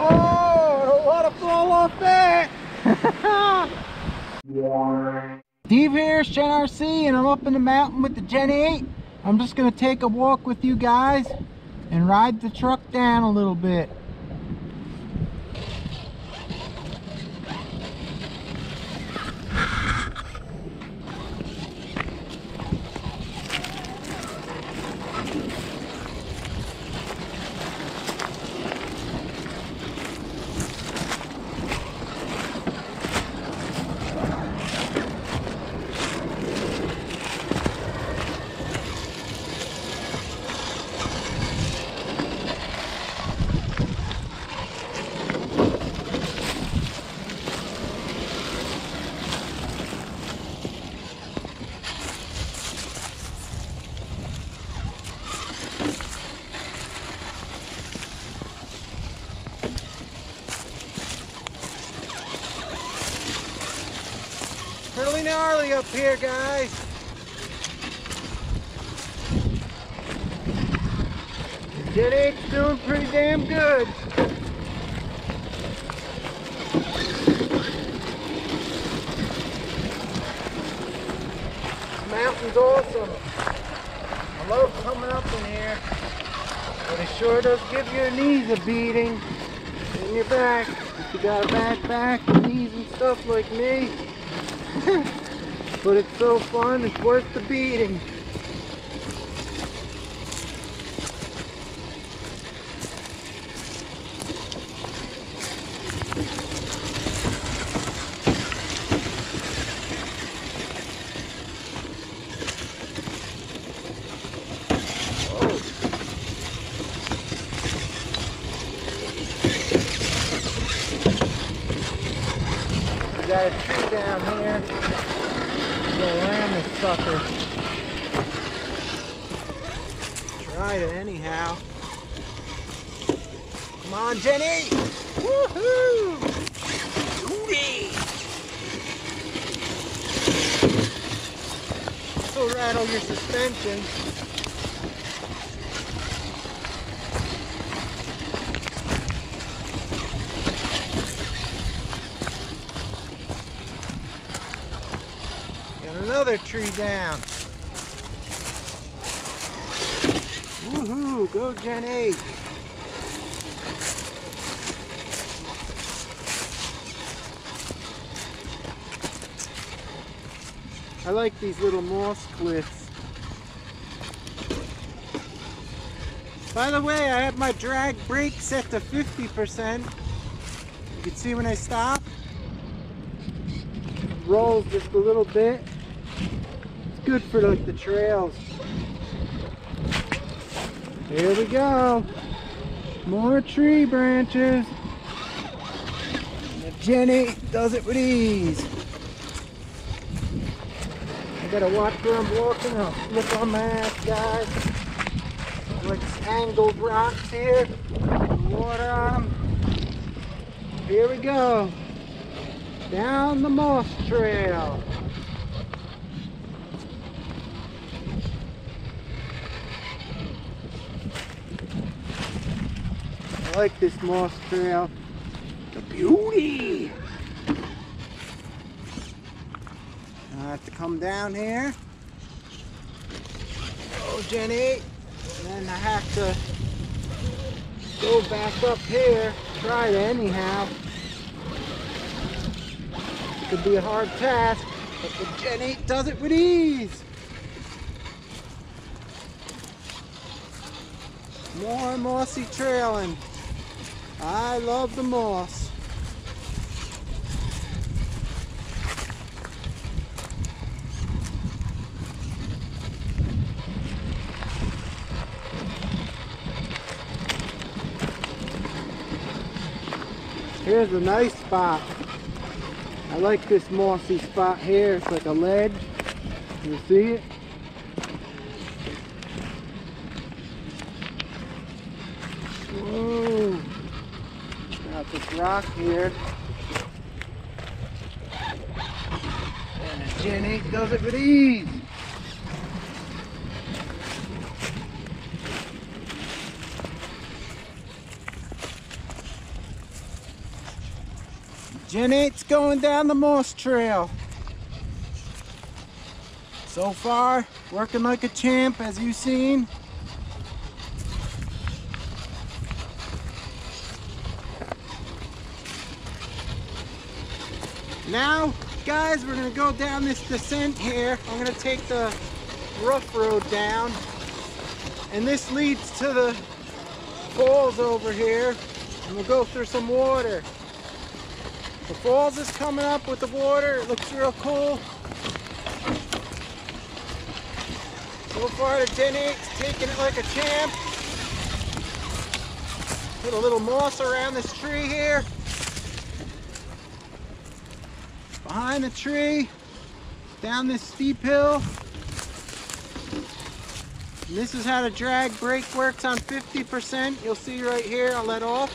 Oh, fall off that. Steve here, Shen RC, and I'm up in the mountain with the Gen 8. I'm just going to take a walk with you guys and ride the truck down a little bit. Pretty gnarly up here, guys. 8's doing pretty damn good. Mountain's awesome. I love coming up in here, but it sure does give your knees a beating and your back. If you got a bad back, knees and stuff like me, but it's so fun, it's worth the beating. We got a tree down here. Gonna ram this sucker. Tried it anyhow. Come on, Jenny! Woohoo! Hootie! This'll rattle your suspension. Another tree down. Woohoo! Go Gen 8! I like these little moss cliffs. By the way, I have my drag brake set to 50%. You can see when I stop. Rolls just a little bit. Good for like the trails. Here we go. More tree branches. Jenny does it with ease. I gotta watch where I'm walking. I'll flip on my ass, guys. Like angled rocks here. Water on them. Here we go. Down the moss trail. Like this moss trail. The beauty. I have to come down here. Oh, Jenny. And then I have to go back up here. Try it anyhow. Could be a hard task, but the 8 does it with ease. More mossy trailing. I love the moss. Here's a nice spot. I like this mossy spot here. It's like a ledge. You see it? Whoa. Got this rock here. And Gen 8 does it with ease. Gen 8's going down the moss trail. So far, working like a champ as you've seen. Now, guys, we're gonna go down this descent here. I'm gonna take the rough road down. And this leads to the falls over here. And we'll go through some water. The falls is coming up with the water. It looks real cool. So far the 8's taking it like a champ. Put a little moss around this tree here. Behind the tree, down this steep hill. And this is how the drag brake works on 50%. You'll see right here, I'll let off.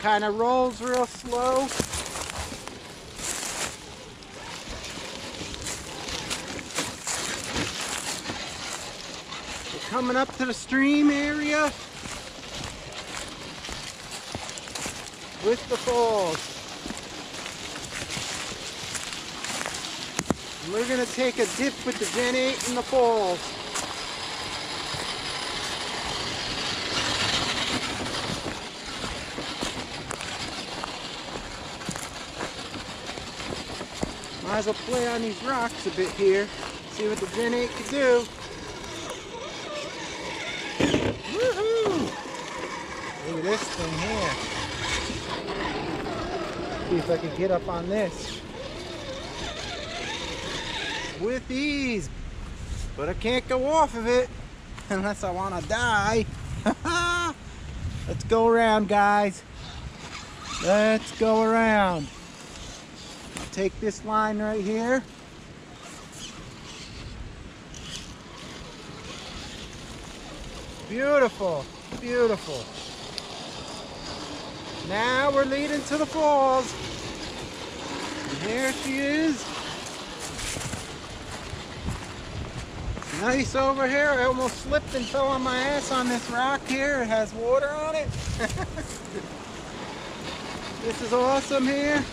Kind of rolls real slow. We're coming up to the stream area with the falls. And we're to take a dip with the Gen 8 in the falls. Might as well play on these rocks a bit here, see what the Gen 8 can do. Look at this thing here. See if I can get up on this. With ease. But I can't go off of it unless I want to die. Let's go around, guys. Let's go around. I'll take this line right here. Beautiful, beautiful. Now we're leading to the falls. And here she is. Nice over here. I almost slipped and fell on my ass on this rock here. It has water on it. this is awesome here.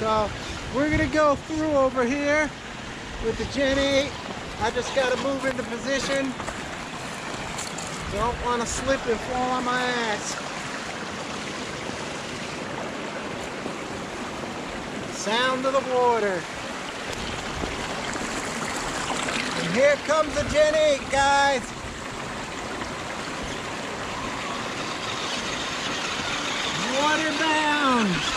So we're gonna go through over here with the Gen 8 I just got to move into position. Don't want to slip and fall on my ass. Sound of the water. And here comes the Gen 8, guys. Water bound.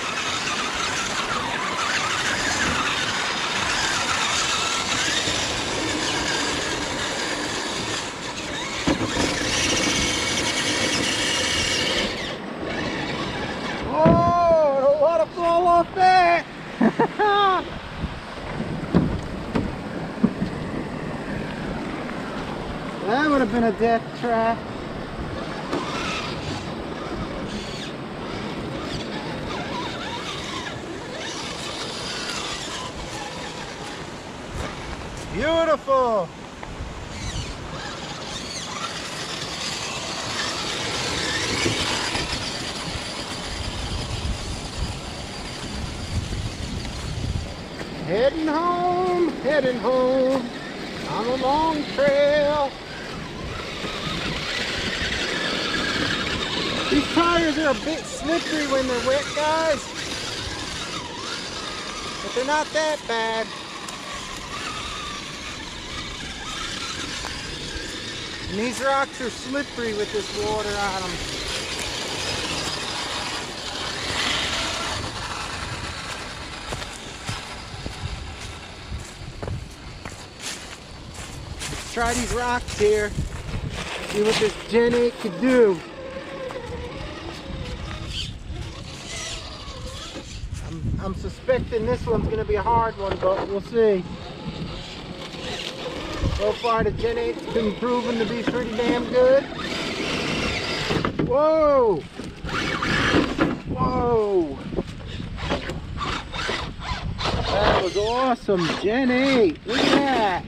that been a death trap. Beautiful. Heading home, heading home on a long trail. These tires are a bit slippery when they're wet, guys. But they're not that bad. And these rocks are slippery with this water on them. Let's try these rocks here. See what this Gen 8 can do. I'm, I'm this one's going to be a hard one, but we'll see. So far the Gen 8's been proven to be pretty damn good. Whoa! Whoa! That was awesome, Gen 8. Look at that.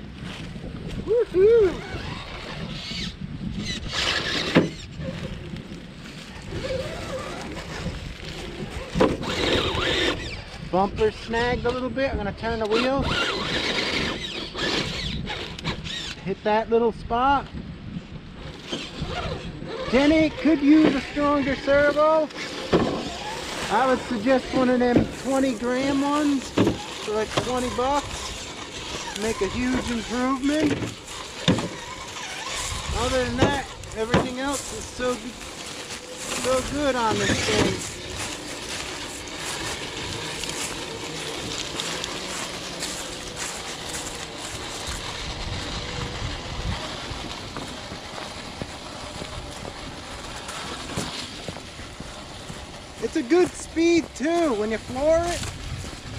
Bumper snagged a little bit. I'm gonna turn the wheel. Hit that little spot. Jenny could use a stronger servo. I would suggest one of them 20 gram ones for like 20 bucks. Make a huge improvement. Other than that, everything else is so so good on this thing. It's a good speed too. When you floor it,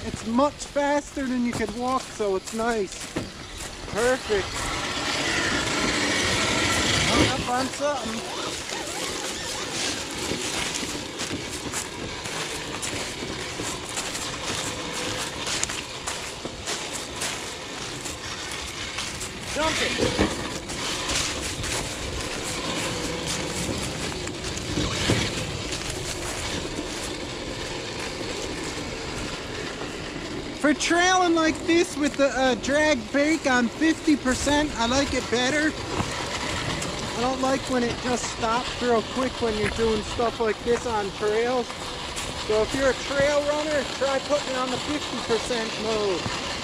it's much faster than you could walk, so it's nice. Perfect. Hung up on something. Jump it. For trailing like this with the uh, drag brake on 50%, I like it better. I don't like when it just stops real quick when you're doing stuff like this on trails. So if you're a trail runner, try putting it on the 50% mode.